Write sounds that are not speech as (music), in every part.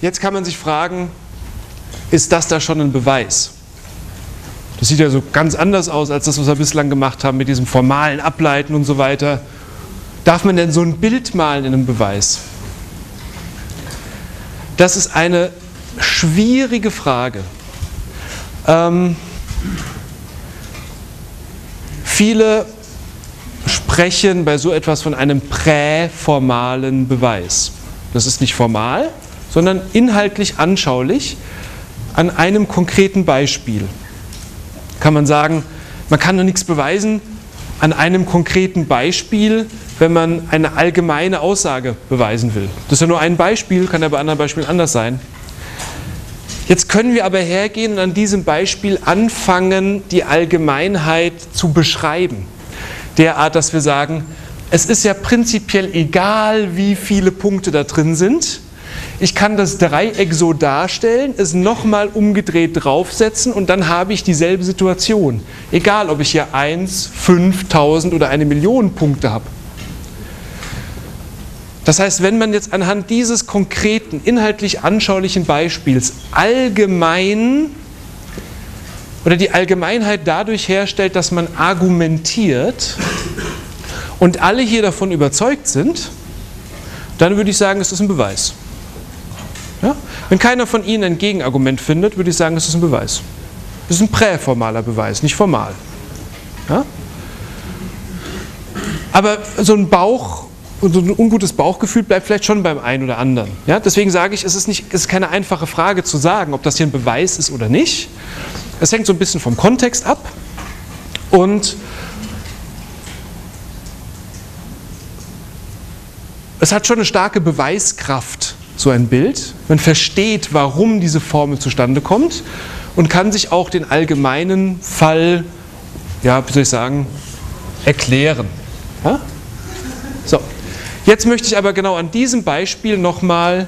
jetzt kann man sich fragen, ist das da schon ein Beweis? Das sieht ja so ganz anders aus als das, was wir bislang gemacht haben mit diesem formalen Ableiten und so weiter. Darf man denn so ein Bild malen in einem Beweis? Das ist eine schwierige Frage. Ähm, viele sprechen bei so etwas von einem präformalen Beweis. Das ist nicht formal, sondern inhaltlich anschaulich an einem konkreten Beispiel. Kann man sagen, man kann noch nichts beweisen an einem konkreten Beispiel, wenn man eine allgemeine Aussage beweisen will. Das ist ja nur ein Beispiel, kann ja bei anderen Beispielen anders sein. Jetzt können wir aber hergehen und an diesem Beispiel anfangen, die Allgemeinheit zu beschreiben. Derart, dass wir sagen, es ist ja prinzipiell egal, wie viele Punkte da drin sind. Ich kann das Dreieck so darstellen, es nochmal umgedreht draufsetzen und dann habe ich dieselbe Situation. Egal, ob ich hier 1, 5000 oder eine Million Punkte habe. Das heißt, wenn man jetzt anhand dieses konkreten, inhaltlich anschaulichen Beispiels allgemein oder die Allgemeinheit dadurch herstellt, dass man argumentiert und alle hier davon überzeugt sind, dann würde ich sagen, es ist ein Beweis. Ja? Wenn keiner von Ihnen ein Gegenargument findet, würde ich sagen, es ist ein Beweis. Es ist ein präformaler Beweis, nicht formal. Ja? Aber so ein Bauch so ein ungutes Bauchgefühl bleibt vielleicht schon beim einen oder anderen. Ja? Deswegen sage ich, es ist, nicht, es ist keine einfache Frage zu sagen, ob das hier ein Beweis ist oder nicht. Es hängt so ein bisschen vom Kontext ab. Und es hat schon eine starke Beweiskraft, so ein Bild. Man versteht, warum diese Formel zustande kommt und kann sich auch den allgemeinen Fall, ja, wie soll ich sagen, erklären. Ja? So. Jetzt möchte ich aber genau an diesem Beispiel nochmal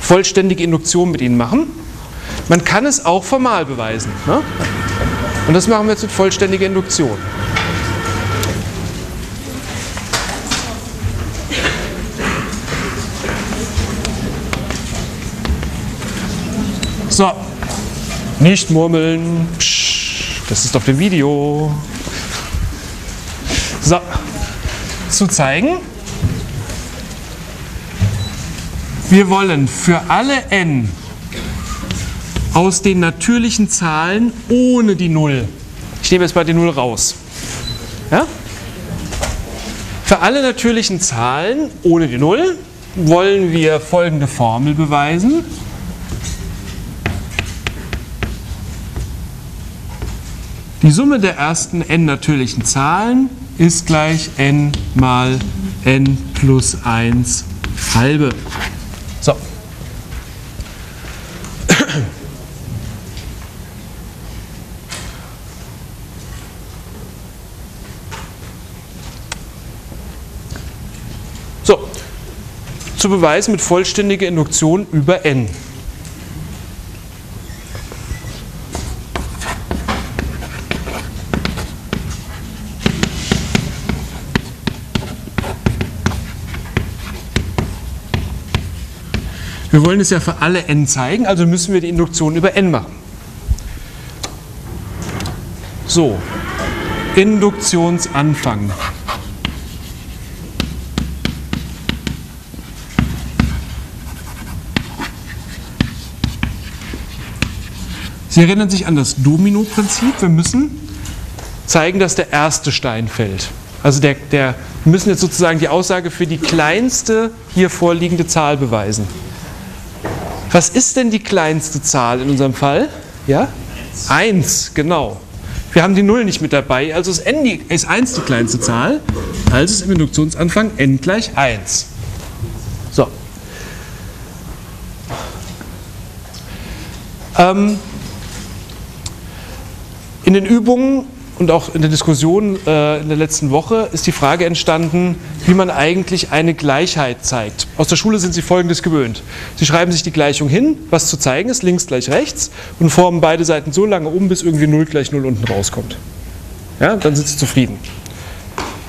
vollständige Induktion mit Ihnen machen. Man kann es auch formal beweisen. Ne? Und das machen wir jetzt mit vollständiger Induktion. So, nicht murmeln. Psch, das ist auf dem Video. So, zu zeigen, Wir wollen für alle n aus den natürlichen Zahlen ohne die Null, ich nehme jetzt mal die Null raus, ja? für alle natürlichen Zahlen ohne die Null wollen wir folgende Formel beweisen. Die Summe der ersten n natürlichen Zahlen ist gleich n mal n plus 1 halbe. So. So, zu beweisen mit vollständiger Induktion über n. Wir wollen es ja für alle n zeigen, also müssen wir die Induktion über n machen. So, Induktionsanfang. Sie erinnern sich an das Domino-Prinzip. Wir müssen zeigen, dass der erste Stein fällt. Also der, der, wir müssen jetzt sozusagen die Aussage für die kleinste hier vorliegende Zahl beweisen. Was ist denn die kleinste Zahl in unserem Fall? Ja? 1, genau. Wir haben die Null nicht mit dabei, also ist, n die, ist 1 die kleinste Zahl, also ist im Induktionsanfang n gleich 1. So. Ähm, in den Übungen und auch in der Diskussion äh, in der letzten Woche ist die Frage entstanden, wie man eigentlich eine Gleichheit zeigt. Aus der Schule sind Sie Folgendes gewöhnt. Sie schreiben sich die Gleichung hin, was zu zeigen ist, links gleich rechts, und formen beide Seiten so lange um, bis irgendwie 0 gleich 0 unten rauskommt. Ja, dann sind Sie zufrieden.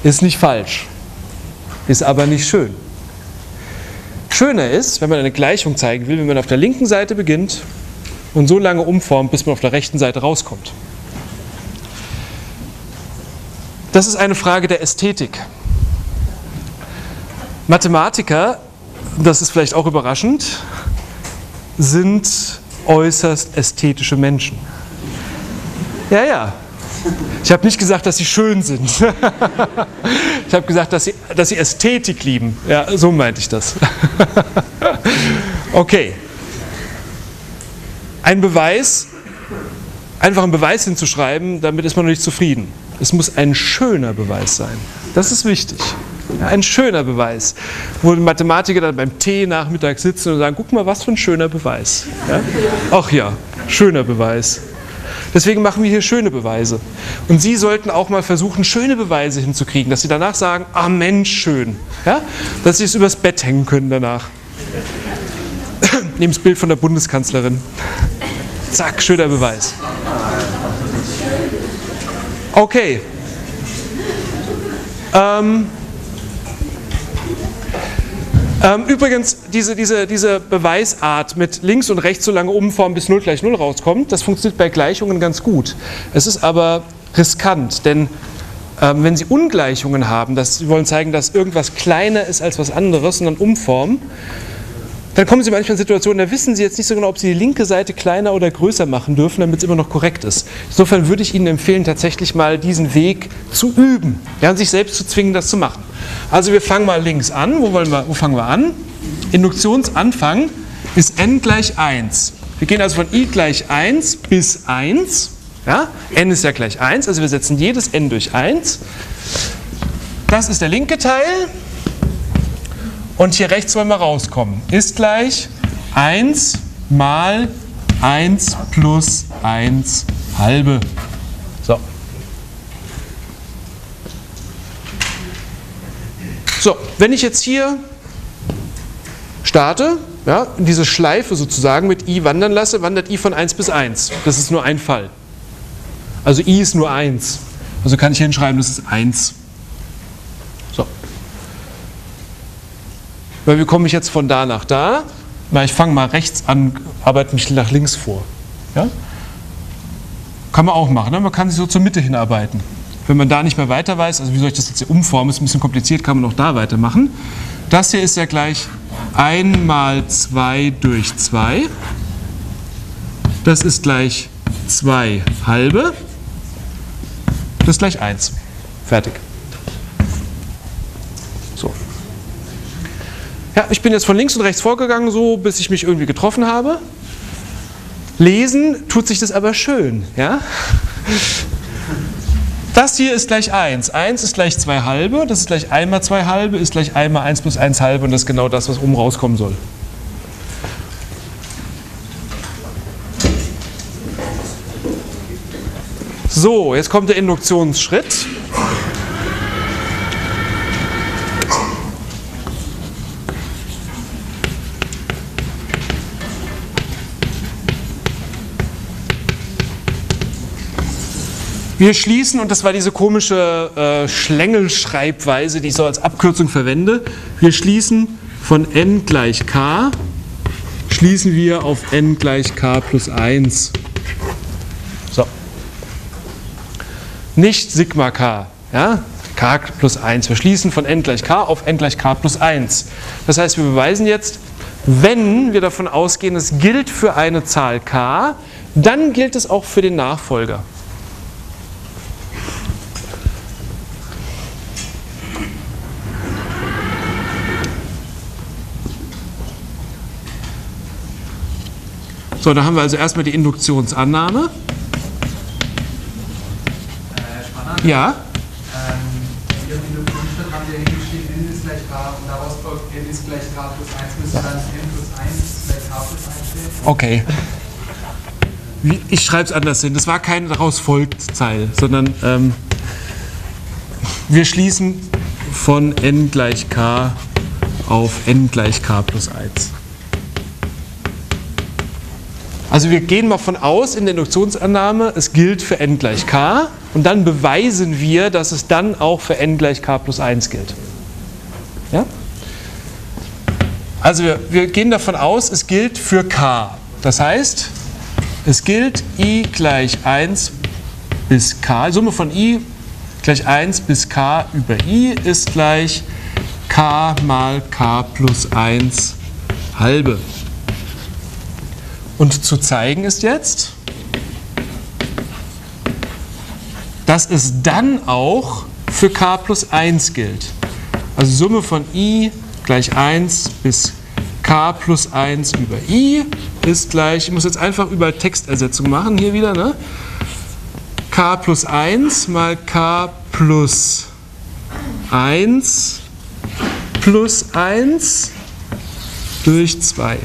Ist nicht falsch, ist aber nicht schön. Schöner ist, wenn man eine Gleichung zeigen will, wenn man auf der linken Seite beginnt und so lange umformt, bis man auf der rechten Seite rauskommt. Das ist eine Frage der Ästhetik. Mathematiker, das ist vielleicht auch überraschend, sind äußerst ästhetische Menschen. Ja, ja. Ich habe nicht gesagt, dass sie schön sind. (laughs) ich habe gesagt, dass sie, dass sie Ästhetik lieben. Ja, so meinte ich das. (laughs) okay. Ein Beweis, einfach einen Beweis hinzuschreiben, damit ist man noch nicht zufrieden. Es muss ein schöner Beweis sein. Das ist wichtig. Ein schöner Beweis, wo Mathematiker dann beim Tee Nachmittag sitzen und sagen, guck mal, was für ein schöner Beweis. Ja? Ach ja, schöner Beweis. Deswegen machen wir hier schöne Beweise. Und Sie sollten auch mal versuchen, schöne Beweise hinzukriegen, dass Sie danach sagen, ah Mensch, schön. Ja? Dass Sie es übers Bett hängen können danach. Nehmen das Bild von der Bundeskanzlerin. Zack, schöner Beweis. Okay. Ähm, ähm, übrigens, diese, diese, diese Beweisart mit links und rechts so lange umformen, bis 0 gleich 0 rauskommt, das funktioniert bei Gleichungen ganz gut. Es ist aber riskant, denn ähm, wenn Sie Ungleichungen haben, dass Sie wollen zeigen, dass irgendwas kleiner ist als was anderes und dann umformen, dann kommen Sie manchmal in Situationen, da wissen Sie jetzt nicht so genau, ob Sie die linke Seite kleiner oder größer machen dürfen, damit es immer noch korrekt ist. Insofern würde ich Ihnen empfehlen, tatsächlich mal diesen Weg zu üben, ja, sich selbst zu zwingen, das zu machen. Also wir fangen mal links an. Wo, wir, wo fangen wir an? Induktionsanfang ist n gleich 1. Wir gehen also von i gleich 1 bis 1. Ja? n ist ja gleich 1, also wir setzen jedes n durch 1. Das ist der linke Teil. Und hier rechts wollen wir rauskommen. Ist gleich 1 mal 1 plus 1 halbe. So. So, wenn ich jetzt hier starte, ja, diese Schleife sozusagen mit i wandern lasse, wandert i von 1 bis 1. Das ist nur ein Fall. Also i ist nur 1. Also kann ich hinschreiben, das ist 1. Weil wie komme ich jetzt von da nach da? Na, ich fange mal rechts an, arbeite mich nach links vor. Ja? Kann man auch machen. Ne? Man kann sich so zur Mitte hinarbeiten. Wenn man da nicht mehr weiter weiß, also wie soll ich das jetzt hier umformen, ist ein bisschen kompliziert, kann man auch da weitermachen. Das hier ist ja gleich 1 mal 2 durch 2. Das ist gleich 2 halbe. Das ist gleich 1. Fertig. Ja, ich bin jetzt von links und rechts vorgegangen, so bis ich mich irgendwie getroffen habe. Lesen tut sich das aber schön. Ja? Das hier ist gleich 1. 1 ist gleich 2 halbe, das ist gleich 1 mal 2 halbe, ist gleich 1 mal 1 plus 1 halbe und das ist genau das, was oben rauskommen soll. So, jetzt kommt der Induktionsschritt. Wir schließen, und das war diese komische äh, Schlängelschreibweise, die ich so als Abkürzung verwende, wir schließen von n gleich k, schließen wir auf n gleich k plus 1. So. Nicht Sigma k, ja? k plus 1. Wir schließen von n gleich k auf n gleich k plus 1. Das heißt, wir beweisen jetzt, wenn wir davon ausgehen, es gilt für eine Zahl k, dann gilt es auch für den Nachfolger. So, da haben wir also erstmal die Induktionsannahme. Äh, ja. Ähm, Ihrem Induktionsschritt haben wir hingeschrieben, n ist gleich k und daraus folgt n ist gleich k plus 1, müsste dann n plus 1 gleich k plus 1 stehen. Okay. Ich schreibe es anders hin. Das war kein daraus folgt Zeil, sondern ähm, wir schließen von n gleich k auf n gleich k plus 1. Also wir gehen mal von aus in der Induktionsannahme, es gilt für n gleich k und dann beweisen wir, dass es dann auch für n gleich k plus 1 gilt. Ja? Also wir, wir gehen davon aus, es gilt für k. Das heißt, es gilt i gleich 1 bis k. Summe von i gleich 1 bis k über i ist gleich k mal k plus 1 halbe. Und zu zeigen ist jetzt, dass es dann auch für k plus 1 gilt. Also Summe von i gleich 1 bis k plus 1 über i ist gleich, ich muss jetzt einfach über Textersetzung machen hier wieder, ne? k plus 1 mal k plus 1 plus 1 durch 2.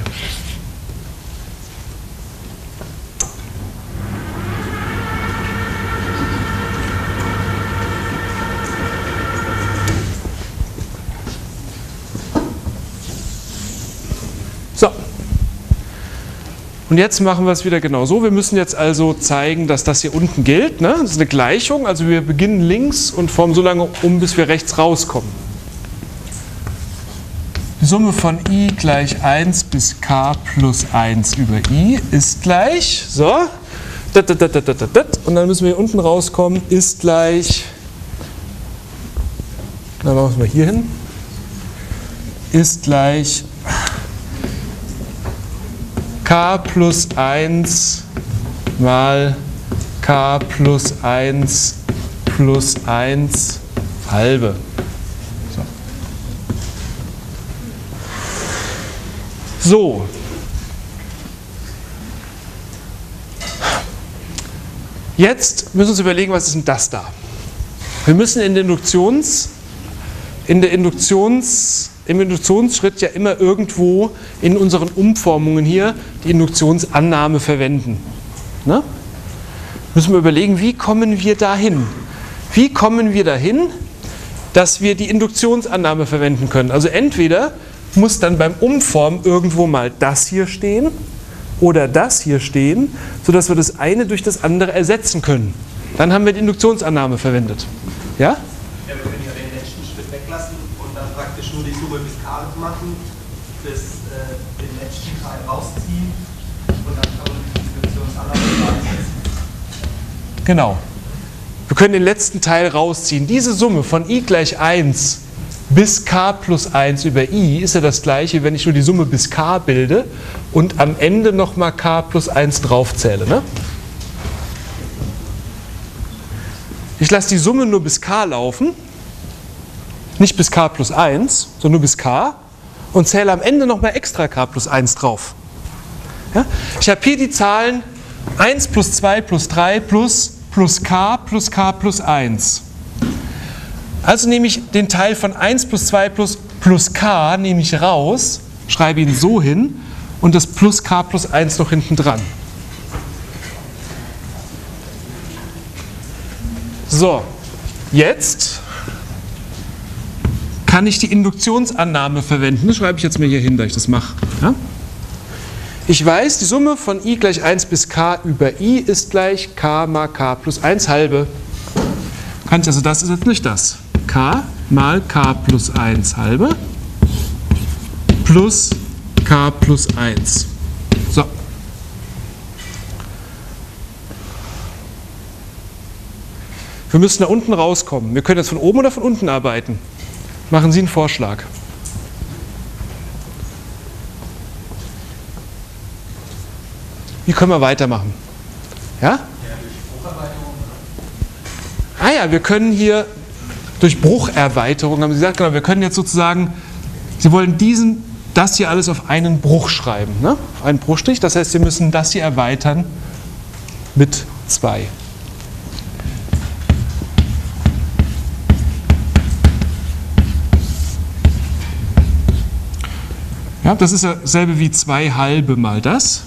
Und jetzt machen wir es wieder genau so. Wir müssen jetzt also zeigen, dass das hier unten gilt. Ne? Das ist eine Gleichung. Also wir beginnen links und formen so lange um, bis wir rechts rauskommen. Die Summe von i gleich 1 bis k plus 1 über i ist gleich, so, und dann müssen wir hier unten rauskommen, ist gleich, dann machen wir hier hin, ist gleich k plus 1 mal k plus 1 plus 1 halbe. So. Jetzt müssen wir uns überlegen, was ist denn das da? Wir müssen in der Induktions, in der Induktions Induktionsschritt ja immer irgendwo in unseren Umformungen hier die Induktionsannahme verwenden. Ne? Müssen wir überlegen, wie kommen wir dahin? Wie kommen wir dahin, dass wir die Induktionsannahme verwenden können? Also entweder muss dann beim Umformen irgendwo mal das hier stehen oder das hier stehen, sodass wir das eine durch das andere ersetzen können. Dann haben wir die Induktionsannahme verwendet. Ja? Machen, bis äh, den letzten Teil rausziehen und dann kann man die Funktionsannahme setzen. Genau. Wir können den letzten Teil rausziehen. Diese Summe von i gleich 1 bis k plus 1 über i ist ja das gleiche, wenn ich nur die Summe bis k bilde und am Ende nochmal k plus 1 draufzähle. Ne? Ich lasse die Summe nur bis k laufen, nicht bis k plus 1, sondern nur bis k und zähle am Ende nochmal extra k plus 1 drauf. Ja? Ich habe hier die Zahlen 1 plus 2 plus 3 plus, plus k plus k plus 1. Also nehme ich den Teil von 1 plus 2 plus, plus k nehme ich raus, schreibe ihn so hin und das plus k plus 1 noch hinten dran. So, jetzt kann ich die Induktionsannahme verwenden. Das schreibe ich jetzt mal hier hin, da ich das mache. Ja? Ich weiß, die Summe von i gleich 1 bis k über i ist gleich k mal k plus 1 halbe. Kann ich also, das ist jetzt nicht das. k mal k plus 1 halbe plus k plus 1. So. Wir müssen da unten rauskommen. Wir können jetzt von oben oder von unten arbeiten. Machen Sie einen Vorschlag. Wie können wir weitermachen? Ja? Ah ja, wir können hier durch Brucherweiterung, haben Sie gesagt, genau, wir können jetzt sozusagen, Sie wollen diesen, das hier alles auf einen Bruch schreiben, ne? auf einen Bruchstrich. Das heißt, Sie müssen das hier erweitern mit 2. Ja, das ist dasselbe wie zwei halbe mal das.